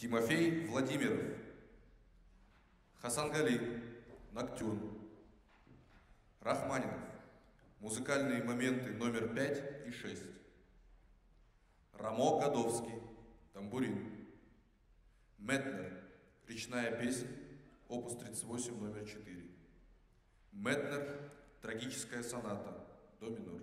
Тимофей Владимиров. Хасангали. Ноктюрн. Рахманинов. Музыкальные моменты номер 5 и 6. Рамо Годовский. Тамбурин. Метнер. Речная песня, Опус 38, номер 4. Метнер. Трагическая соната. До минор.